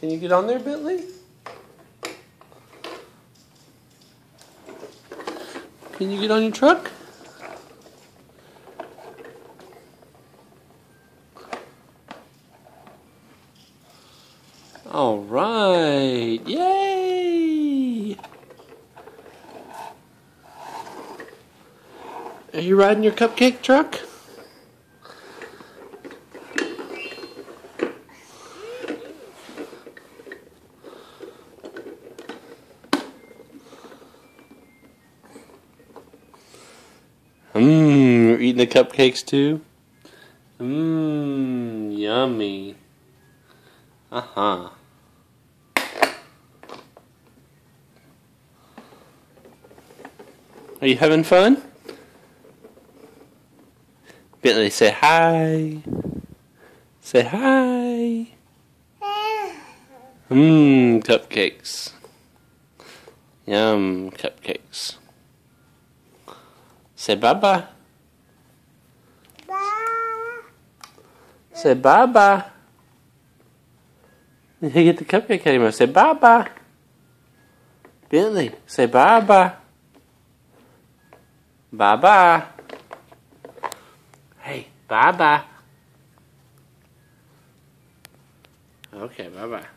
Can you get on there, Bentley? Can you get on your truck? All right. Yay! Are you riding your cupcake truck? Mmm, you're eating the cupcakes too? Mmm, yummy. Uh huh. Are you having fun? Bentley, say hi. Say hi. Mmm, cupcakes. Yum, cupcakes. Say bye bye. Say bye bye. You get the cupcake anymore. Say bye bye. Bentley, say bye bye. Bye bye. Hey, bye bye. Okay, bye bye.